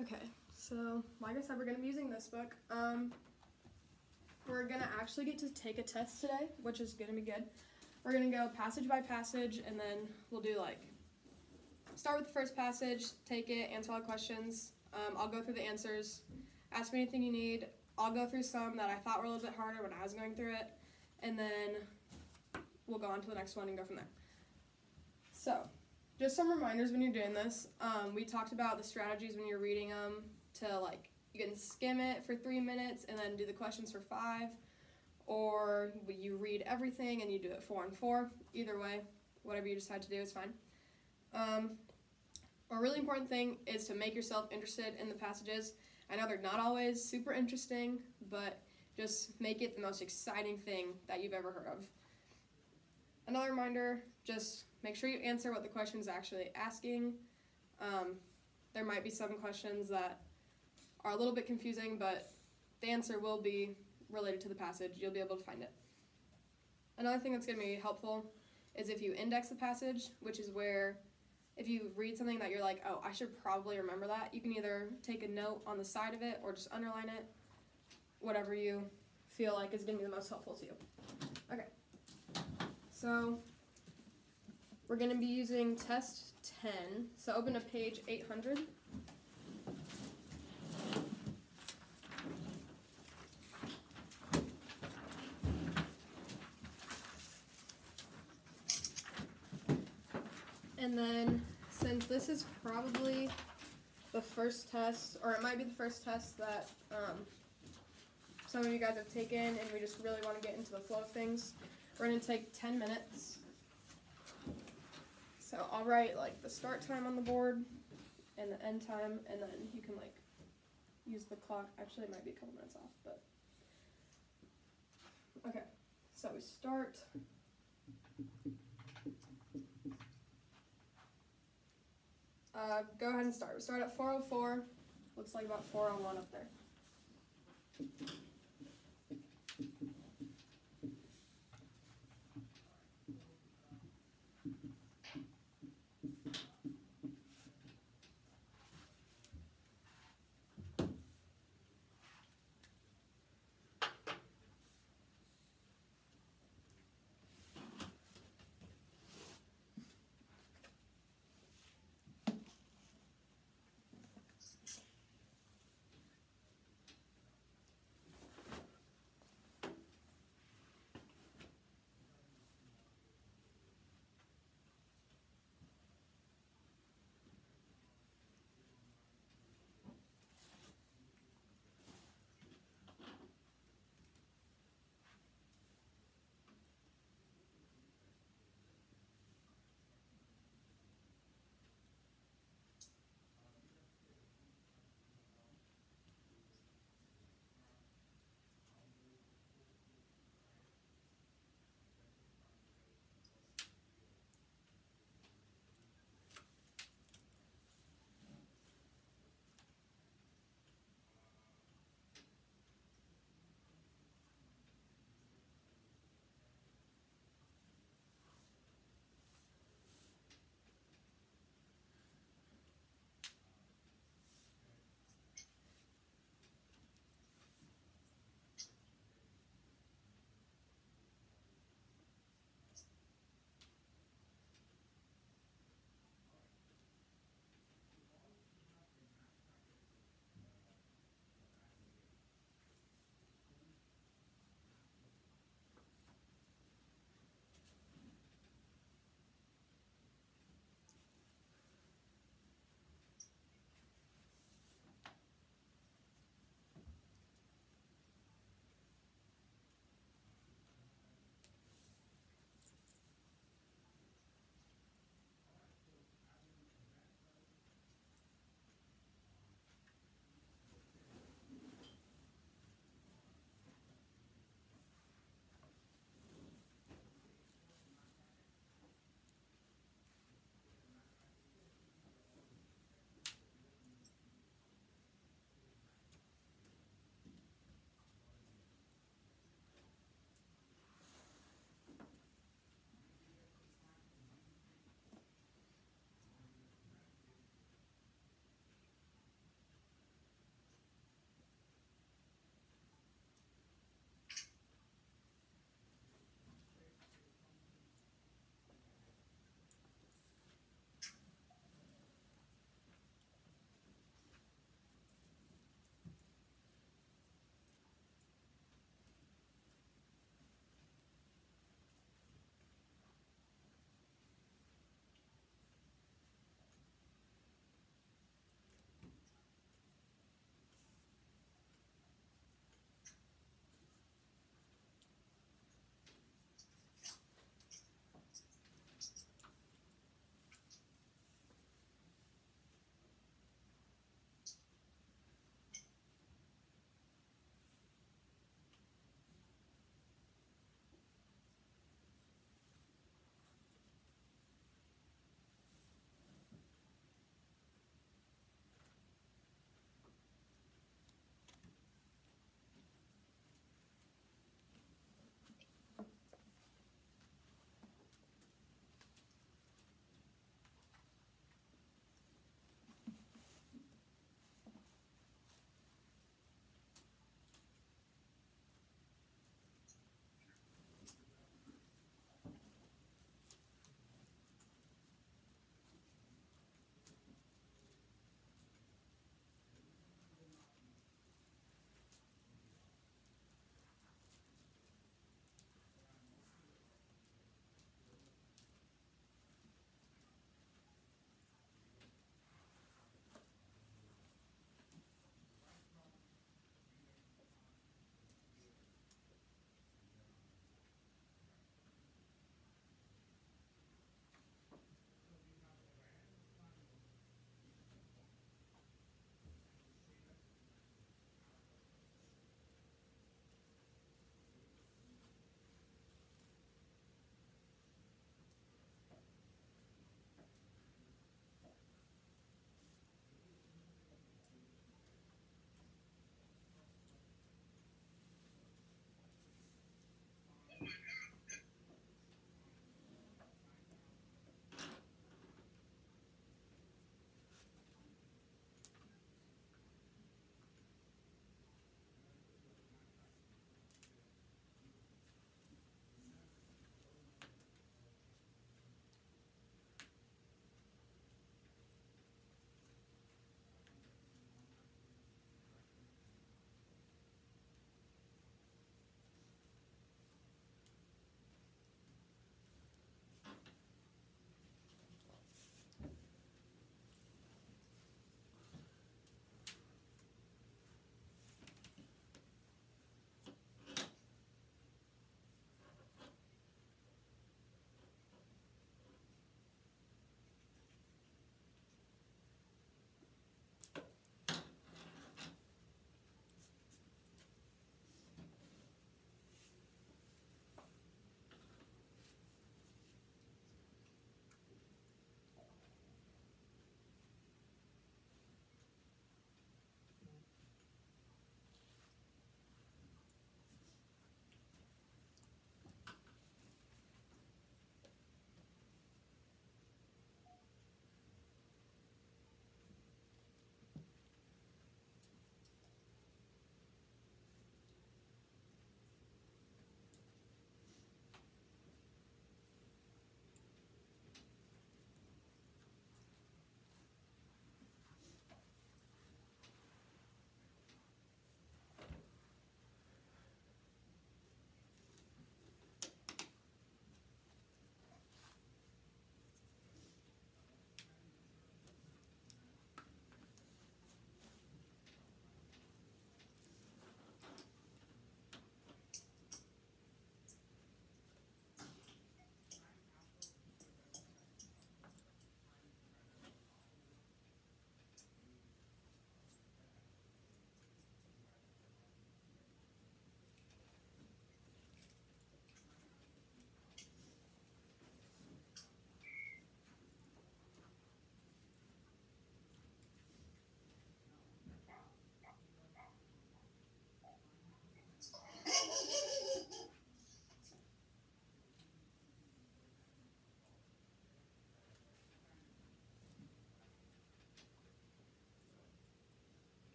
Okay, so like I said, we're gonna be using this book. Um, we're gonna actually get to take a test today, which is gonna be good. We're gonna go passage by passage, and then we'll do like start with the first passage, take it, answer all the questions. Um, I'll go through the answers. Ask me anything you need. I'll go through some that I thought were a little bit harder when I was going through it, and then we'll go on to the next one and go from there. So, just some reminders when you're doing this. Um, we talked about the strategies when you're reading them to like you can skim it for three minutes and then do the questions for five, or you read everything and you do it four and four. Either way, whatever you decide to do is fine. Um, a really important thing is to make yourself interested in the passages. I know they're not always super interesting, but just make it the most exciting thing that you've ever heard of. Another reminder just make sure you answer what the question is actually asking. Um, there might be some questions that are a little bit confusing, but the answer will be related to the passage. You'll be able to find it. Another thing that's going to be helpful is if you index the passage, which is where if you read something that you're like, oh, I should probably remember that, you can either take a note on the side of it or just underline it, whatever you feel like is going to be the most helpful to you. Okay. So we're going to be using test 10. So open to page 800. And then since this is probably the first test, or it might be the first test that um, some of you guys have taken, and we just really want to get into the flow of things, we're going to take 10 minutes. I'll write like the start time on the board and the end time, and then you can like use the clock. Actually, it might be a couple minutes off, but okay. So we start. Uh, go ahead and start. We start at 404. Looks like about 401 up there.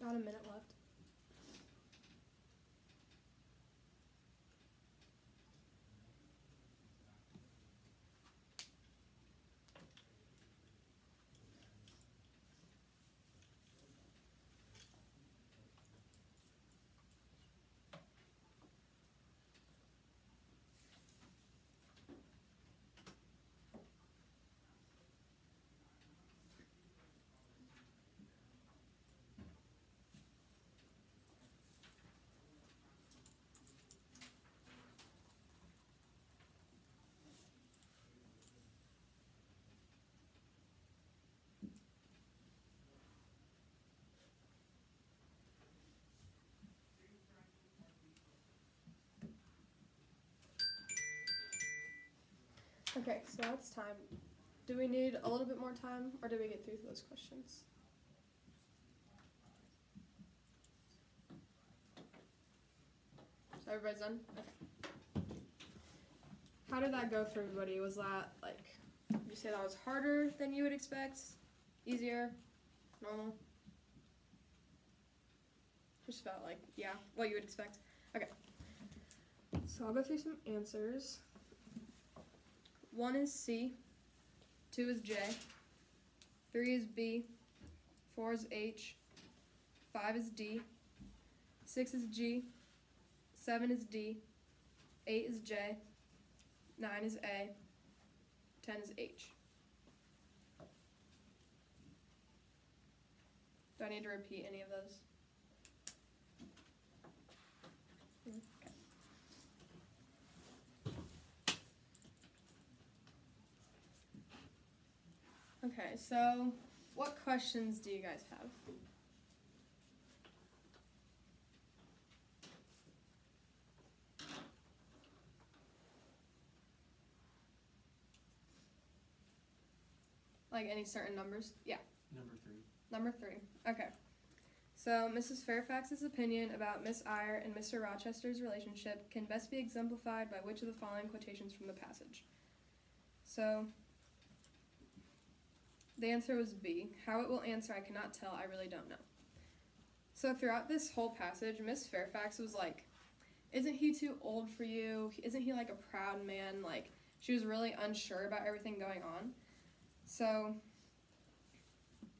About a minute left. Okay, so that's time. Do we need a little bit more time, or do we get through those questions? So everybody's done? Okay. How did that go for everybody? Was that like, you say that was harder than you would expect? Easier? Normal? Just felt like, yeah, what you would expect. Okay. So I'll go through some answers. One is C, two is J, three is B, four is H, five is D, six is G, seven is D, eight is J, nine is A, ten is H. Do I need to repeat any of those? Okay. Okay, so what questions do you guys have? Like any certain numbers? Yeah. Number three. Number three. Okay. So, Mrs. Fairfax's opinion about Miss Eyre and Mr. Rochester's relationship can best be exemplified by which of the following quotations from the passage? So, the answer was B. How it will answer, I cannot tell. I really don't know. So, throughout this whole passage, Miss Fairfax was like, Isn't he too old for you? Isn't he like a proud man? Like, she was really unsure about everything going on. So,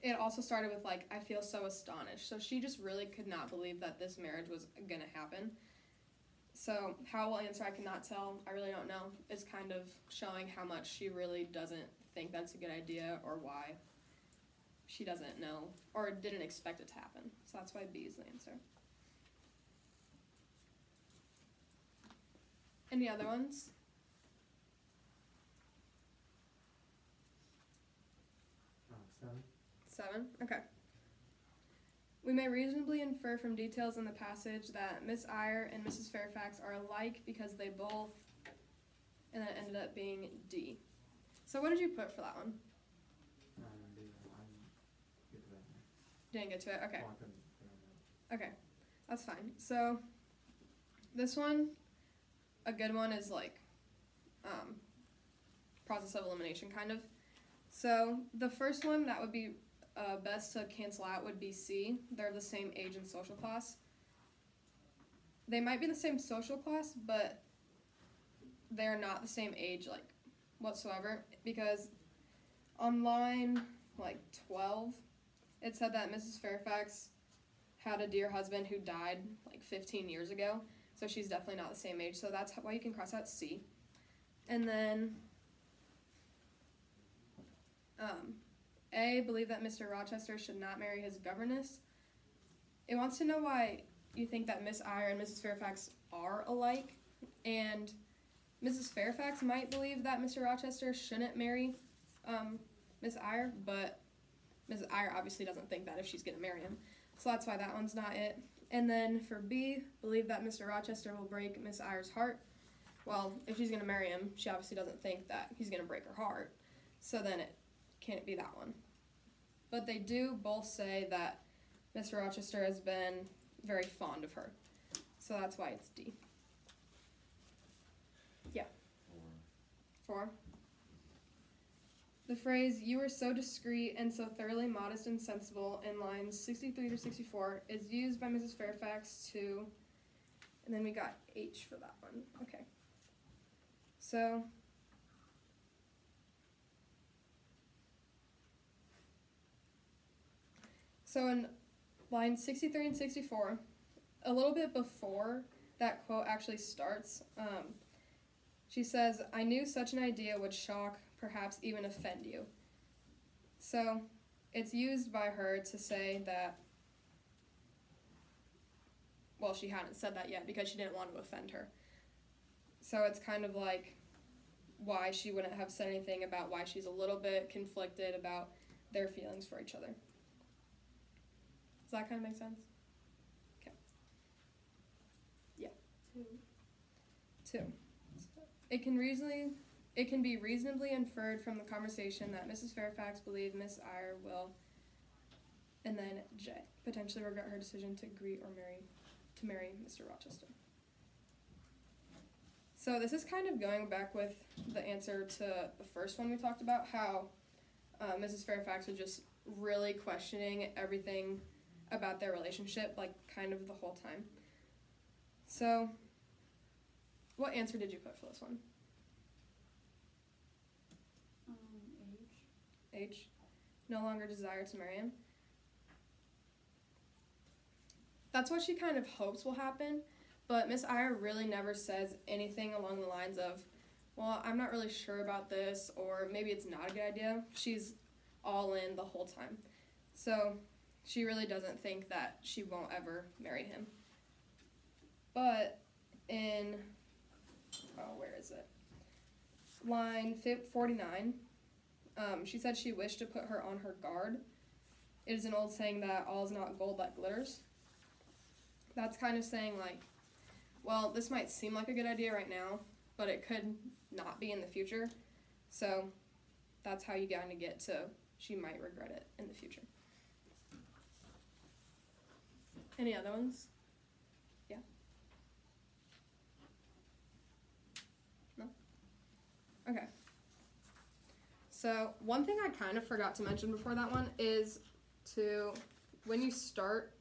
it also started with like i feel so astonished so she just really could not believe that this marriage was gonna happen so how will answer i cannot tell i really don't know is kind of showing how much she really doesn't think that's a good idea or why she doesn't know or didn't expect it to happen so that's why b is the answer any other ones Uh, seven. Seven? Okay. We may reasonably infer from details in the passage that Miss Eyre and Mrs. Fairfax are alike because they both, and that ended up being D. So what did you put for that one? Uh, I didn't get to that. Didn't get to it. Okay. Oh, I couldn't put on that. Okay. That's fine. So this one, a good one is like um, process of elimination, kind of. So the first one that would be uh, best to cancel out would be C. They're the same age and social class. They might be the same social class, but they're not the same age, like whatsoever. Because on line like 12, it said that Mrs. Fairfax had a dear husband who died like 15 years ago. So she's definitely not the same age. So that's why you can cross out C. And then um, A, believe that Mr. Rochester should not marry his governess. It wants to know why you think that Miss Eyre and Mrs. Fairfax are alike. And Mrs. Fairfax might believe that Mr. Rochester shouldn't marry um, Miss Eyre, but Mrs. Eyre obviously doesn't think that if she's going to marry him. So that's why that one's not it. And then for B, believe that Mr. Rochester will break Miss Eyre's heart. Well, if she's going to marry him, she obviously doesn't think that he's going to break her heart. So then it can't be that one. But they do both say that Mr. Rochester has been very fond of her. So that's why it's D. Four. Four. The phrase, you are so discreet and so thoroughly modest and sensible, in lines 63 to 64, is used by Mrs. Fairfax to. And then we got H for that one. Okay. So. So in line 63 and 64, a little bit before that quote actually starts, um, she says, I knew such an idea would shock, perhaps even offend you. So it's used by her to say that, well, she hadn't said that yet because she didn't want to offend her. So it's kind of like why she wouldn't have said anything about why she's a little bit conflicted about their feelings for each other. Does that kind of make sense? Okay. Yeah. Two. Two. It can reasonably it can be reasonably inferred from the conversation that Mrs. Fairfax believed Miss Eyre will and then J potentially regret her decision to agree or marry to marry Mr. Rochester. So this is kind of going back with the answer to the first one we talked about, how uh, Mrs. Fairfax was just really questioning everything about their relationship, like kind of the whole time. So what answer did you put for this one? Um, H. H. No longer desire to marry him. That's what she kind of hopes will happen, but Miss Eyre really never says anything along the lines of, well, I'm not really sure about this, or maybe it's not a good idea. She's all in the whole time. So she really doesn't think that she won't ever marry him. But in oh, where is it? Line 49, um, she said she wished to put her on her guard. It is an old saying that all is not gold that glitters. That's kind of saying, like, well, this might seem like a good idea right now, but it could not be in the future. So that's how you kind of get to she might regret it in the future. Any other ones? Okay. So one thing I kind of forgot to mention before that one is to when you start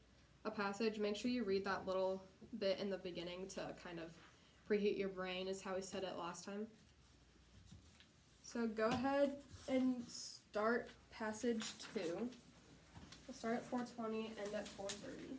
a passage, make sure you read that little bit in the beginning to kind of preheat your brain is how we said it last time. So go ahead and start passage two. We'll start at 420, end at 430.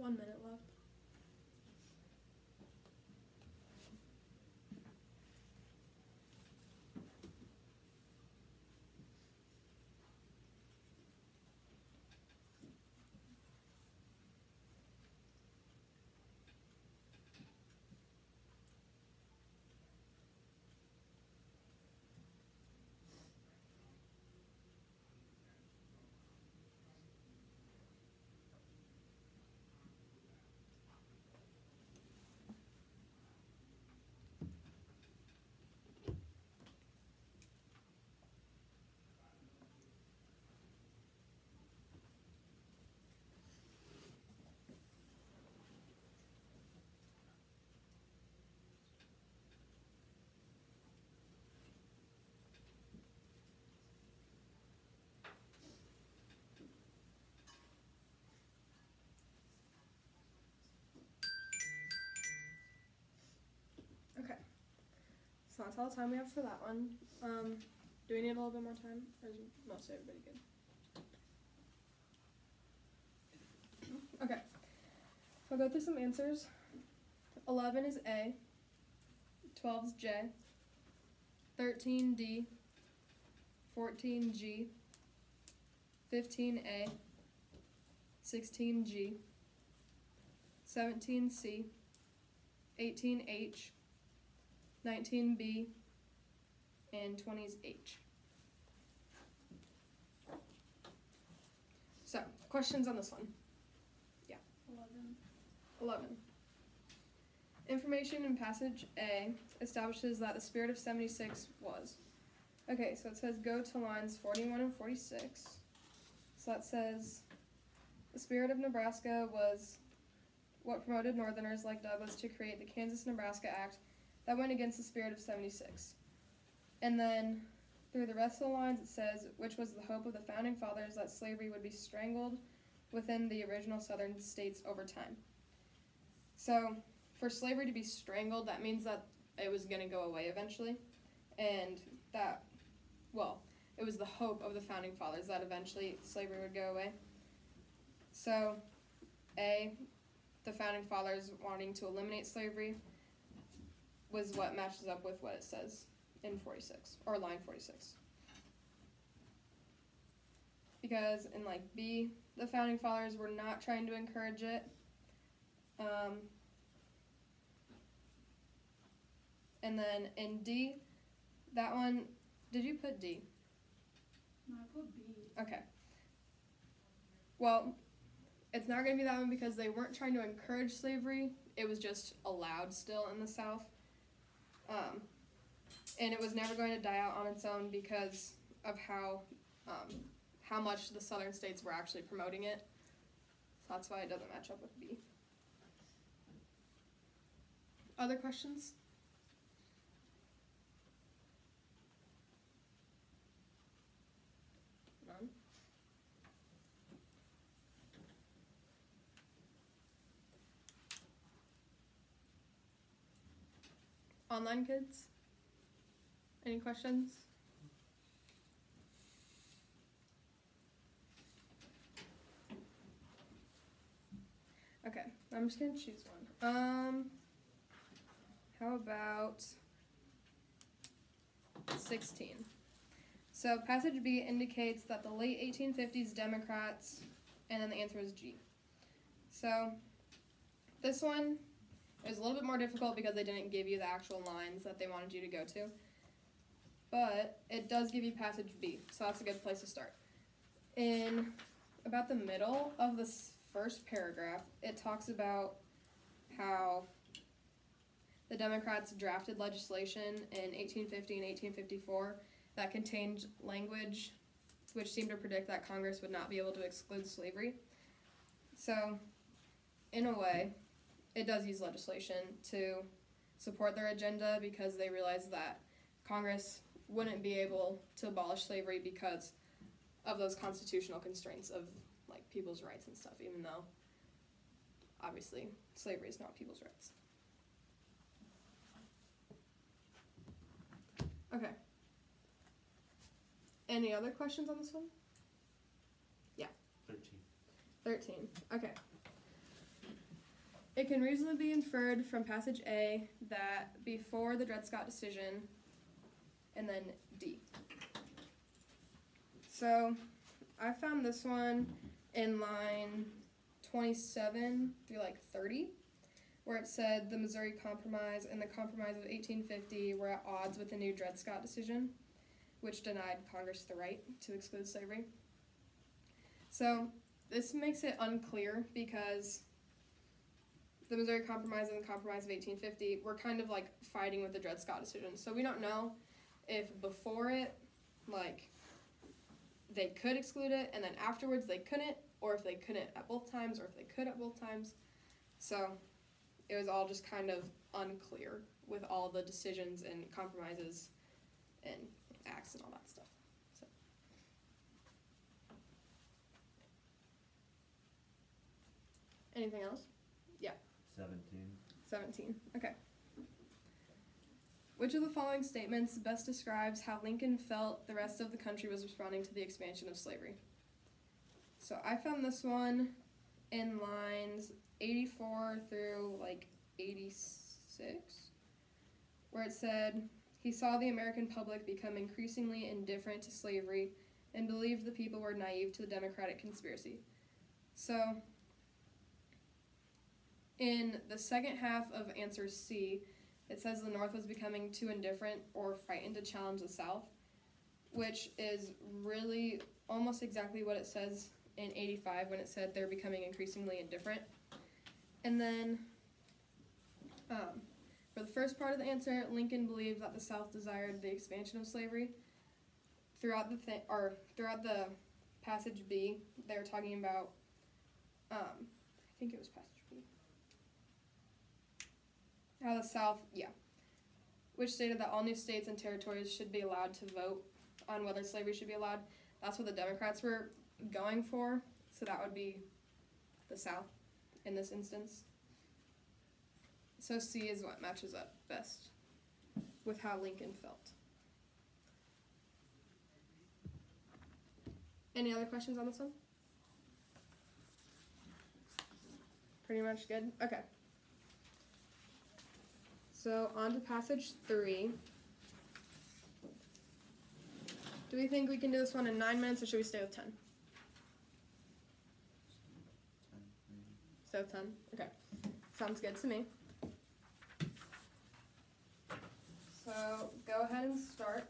One minute left. That's all the time we have for that one. Um, do we need a little bit more time, or is most everybody good? Okay, I'll go through some answers. Eleven is A. 12 is J. Thirteen D. Fourteen G. Fifteen A. Sixteen G. Seventeen C. Eighteen H. 19B, and 20's H. So, questions on this one? Yeah. Eleven. 11. Information in passage A establishes that the spirit of 76 was. Okay, so it says go to lines 41 and 46. So that says the spirit of Nebraska was what promoted Northerners like Douglas to create the Kansas Nebraska Act that went against the spirit of 76. And then through the rest of the lines, it says, which was the hope of the founding fathers that slavery would be strangled within the original southern states over time. So, for slavery to be strangled, that means that it was going to go away eventually. And that, well, it was the hope of the founding fathers that eventually slavery would go away. So, A, the founding fathers wanting to eliminate slavery, was what matches up with what it says in 46 or line 46 because in like b the founding fathers were not trying to encourage it um, and then in d that one did you put d? No, I put B. okay. Well it's not going to be that one because they weren't trying to encourage slavery. It was just allowed still in the south um, and it was never going to die out on its own because of how um, how much the southern states were actually promoting it. So that's why it doesn't match up with B. Other questions? Online kids? Any questions? Okay, I'm just gonna choose one. Um, how about 16? So passage B indicates that the late 1850s Democrats, and then the answer is G. So this one is a little bit more difficult because they didn't give you the actual lines that they wanted you to go to. But it does give you passage B, so that's a good place to start. In about the middle of this first paragraph, it talks about how the Democrats drafted legislation in 1850 and 1854 that contained language which seemed to predict that Congress would not be able to exclude slavery. So, in a way, it does use legislation to support their agenda because they realize that Congress wouldn't be able to abolish slavery because of those constitutional constraints of like people's rights and stuff, even though obviously slavery is not people's rights. Okay. Any other questions on this one? Yeah. Thirteen. 13. Okay. It can reasonably be inferred from passage A that before the Dred Scott decision, and then D. So I found this one in line 27 through like 30, where it said the Missouri Compromise and the Compromise of 1850 were at odds with the new Dred Scott decision, which denied Congress the right to exclude slavery. So this makes it unclear because the Missouri Compromise and the Compromise of 1850 were kind of like fighting with the Dred Scott decision. So we don't know if before it, like, they could exclude it and then afterwards they couldn't, or if they couldn't at both times, or if they could at both times. So it was all just kind of unclear with all the decisions and compromises and acts and all that stuff. So. Anything else? Seventeen. 17. Okay. Which of the following statements best describes how Lincoln felt the rest of the country was responding to the expansion of slavery? So I found this one in lines 84 through like 86, where it said, He saw the American public become increasingly indifferent to slavery and believed the people were naive to the Democratic conspiracy. So in the second half of answer C, it says the North was becoming too indifferent or frightened to challenge the South, which is really almost exactly what it says in 85 when it said they're becoming increasingly indifferent. And then um, for the first part of the answer, Lincoln believed that the South desired the expansion of slavery. Throughout the th- or throughout the passage B, they're talking about um, I think it was passage B. How the South, yeah, which stated that all new states and territories should be allowed to vote on whether slavery should be allowed. That's what the Democrats were going for, so that would be the South in this instance. So C is what matches up best with how Lincoln felt. Any other questions on this one? Pretty much good? Okay. So on to passage three. Do we think we can do this one in nine minutes or should we stay with ten? Ten, maybe. With ten? Okay. Sounds good to me. So go ahead and start.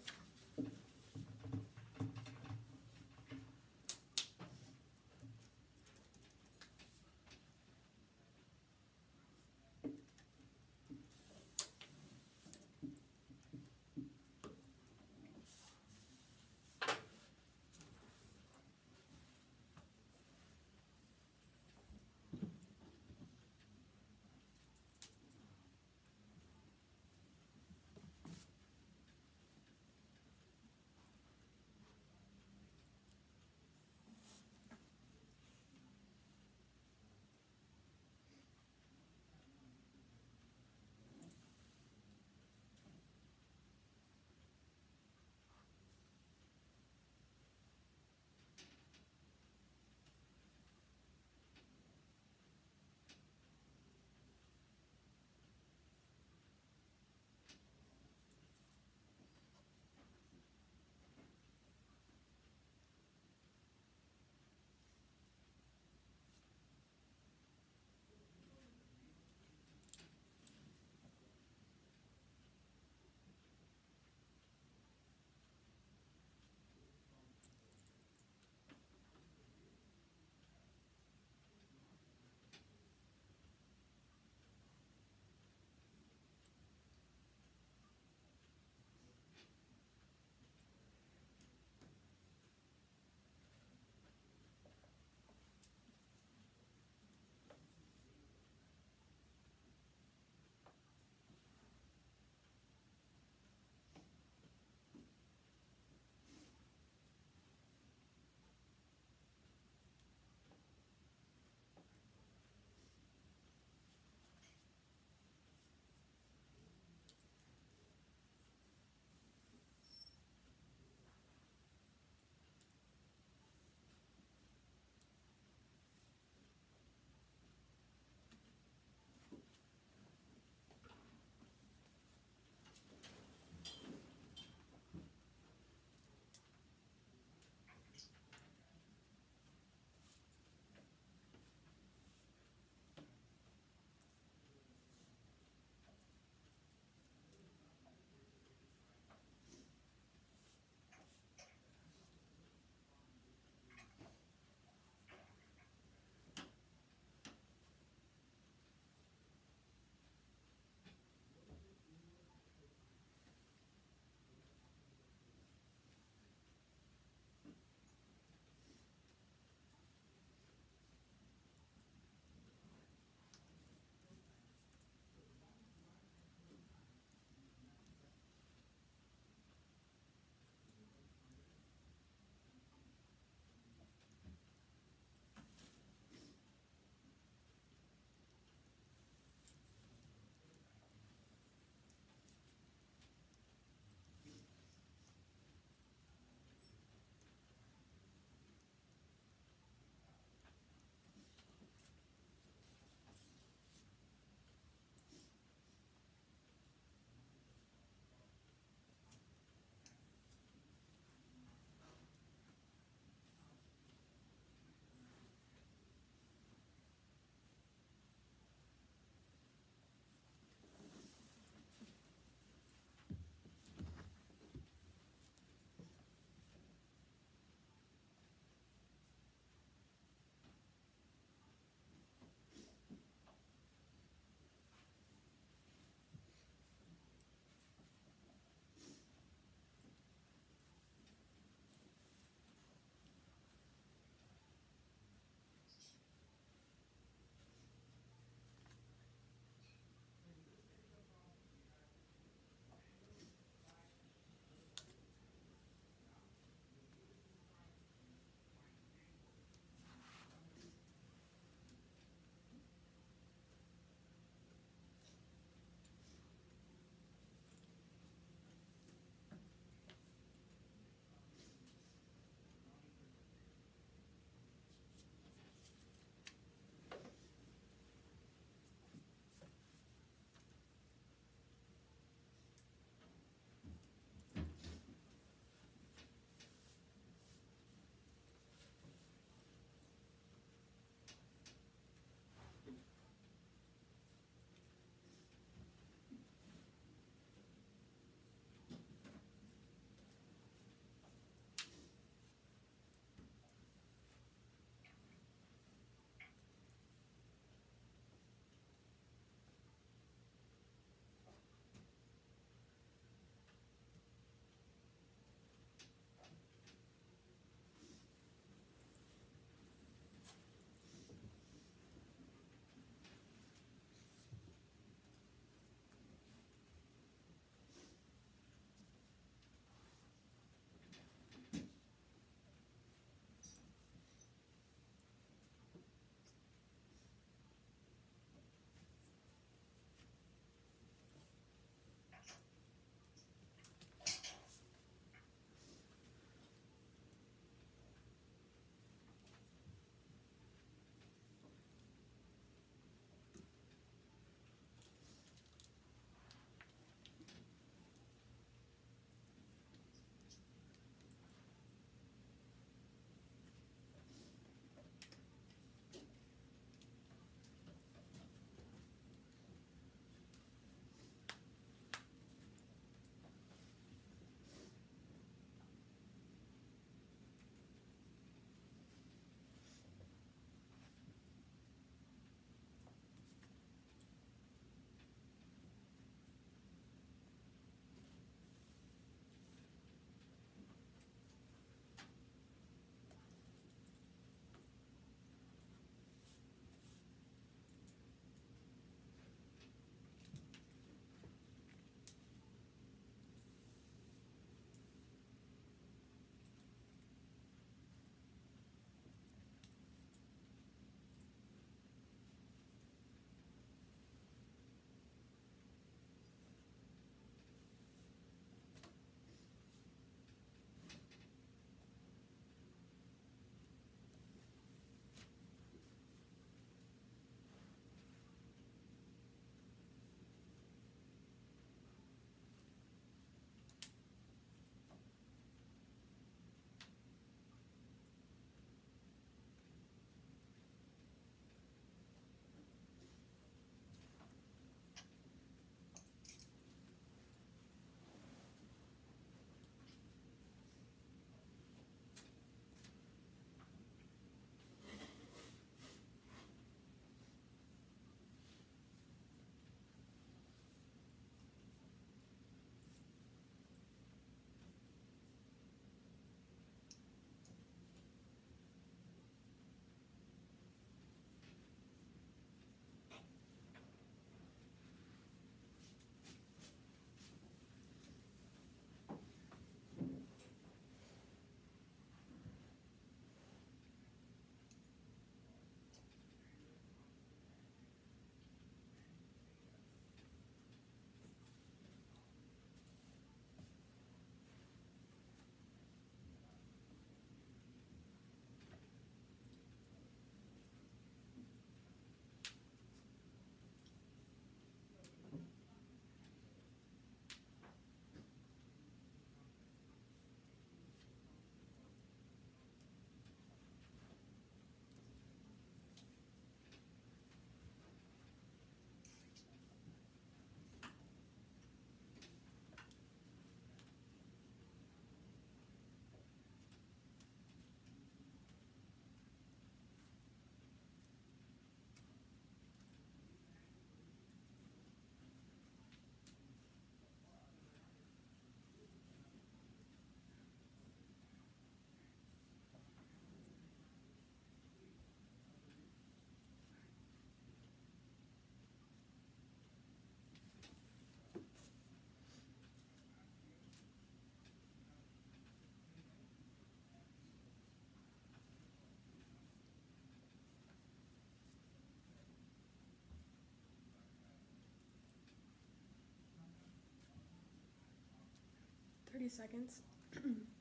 30 seconds.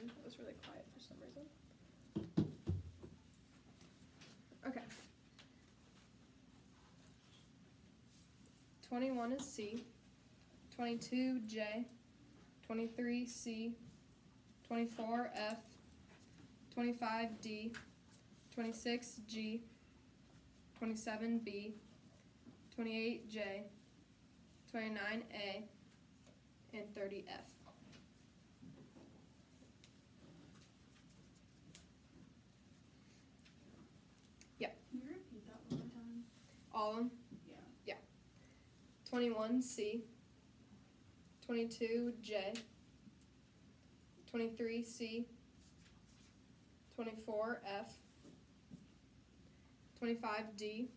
Time. Was really quiet for some reason. Okay. 21 is C. 22 J. 23 C. 24 F. 25 D. 26 G. 27 B. 28 J. 29 A. And 30 F. Can you repeat that one more time? Them. Yeah. 21 C, 22 J, 23 C, 24 F, 25 D,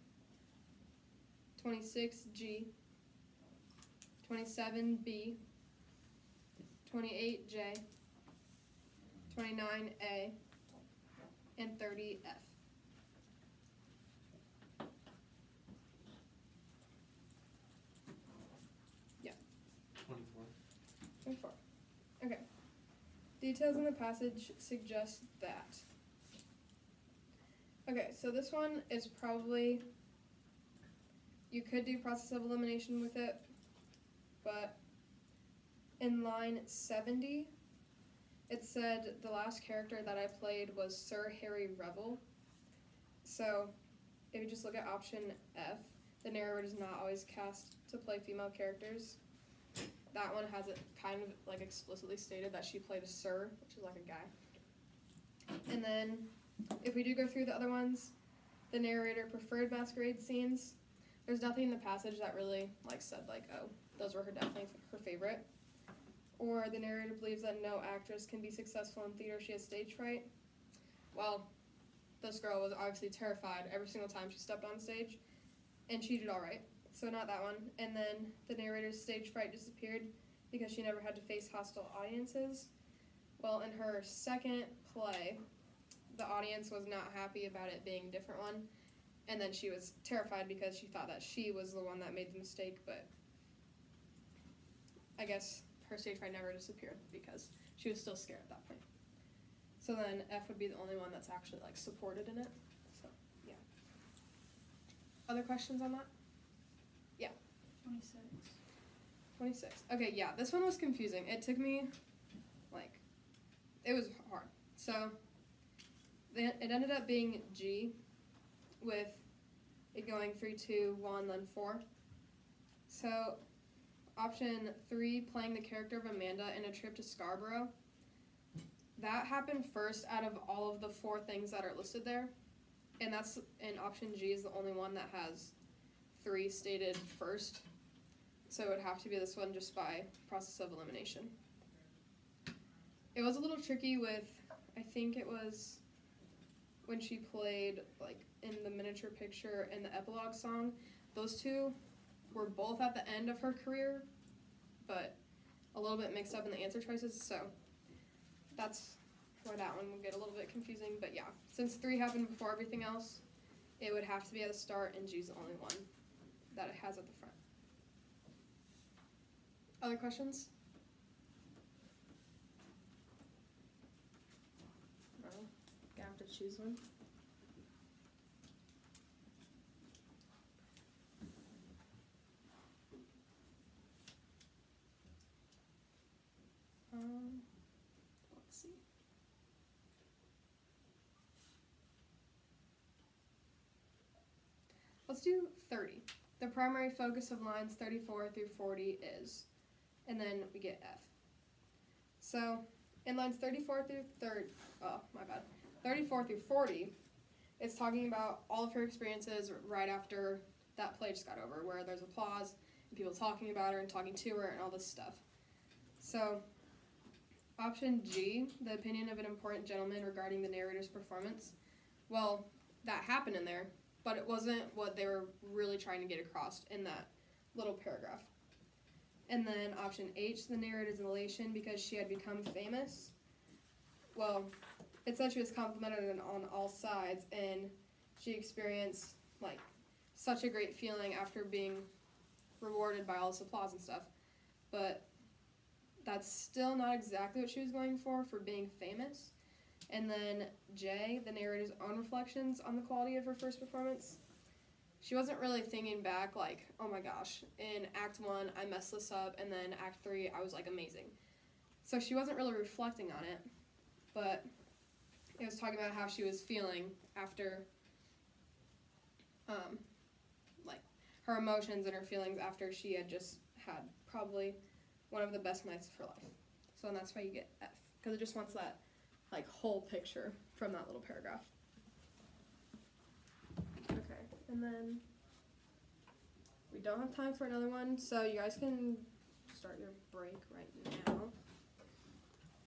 26 G, 27 B, 28 J, 29 A, and 30 F. Twenty-four. 24. Okay. Details in the passage suggest that. Okay, so this one is probably. You could do process of elimination with it, but in line 70, it said the last character that I played was Sir Harry Revel. So, if you just look at option F, the narrator does not always cast to play female characters that one has it kind of like explicitly stated that she played a sir, which is like a guy. And then if we do go through the other ones, the narrator preferred masquerade scenes. There's nothing in the passage that really like said like, oh, those were her definitely her favorite. Or the narrator believes that no actress can be successful in theater. She has stage fright. Well, this girl was obviously terrified every single time she stepped on stage, and she did all right. So not that one. And then the narrator's stage fright disappeared because she never had to face hostile audiences. Well, in her second play, the audience was not happy about it being a different one. And then she was terrified because she thought that she was the one that made the mistake, but I guess her stage fright never disappeared because she was still scared at that point. So then F would be the only one that's actually like supported in it. So yeah. Other questions on that? Twenty-six. 26. Okay, yeah, this one was confusing. It took me, like, it was hard. So, it ended up being G with it going 3, 2, 1, then 4. So, option 3, playing the character of Amanda in a trip to Scarborough. That happened first out of all of the four things that are listed there. And that's, and option G is the only one that has 3 stated first. So it would have to be this one just by process of elimination. It was a little tricky with, I think it was when she played like in the miniature picture and the epilogue song. Those two were both at the end of her career, but a little bit mixed up in the answer choices. So that's where that one will get a little bit confusing. But yeah, since three happened before everything else, it would have to be at the start, and G's the only one that it has at the front. Other questions? No. Gonna have to choose one. Um, let's see. Let's do 30. The primary focus of lines 34 through 40 is and then we get F. So in lines 34 through third, oh my bad, 34 through 40, it's talking about all of her experiences right after that play just got over, where there's applause and people talking about her and talking to her and all this stuff. So, option G, the opinion of an important gentleman regarding the narrator's performance. Well, that happened in there, but it wasn't what they were really trying to get across in that little paragraph. And then option H, the narrator's elation because she had become famous. Well, it said she was complimented on- all sides and she experienced like such a great feeling after being rewarded by all this applause and stuff. But that's still not exactly what she was going for for being famous. And then J, the narrator's own reflections on the quality of her first performance. She wasn't really thinking back like, oh my gosh, in Act One I messed this up, and then Act Three I was like amazing. So she wasn't really reflecting on it, but it was talking about how she was feeling after, um, like her emotions and her feelings after she had just had probably one of the best nights of her life. So and that's why you get F because it just wants that like whole picture from that little paragraph. Okay, and then we don't have time for another one, so you guys can start your break right now.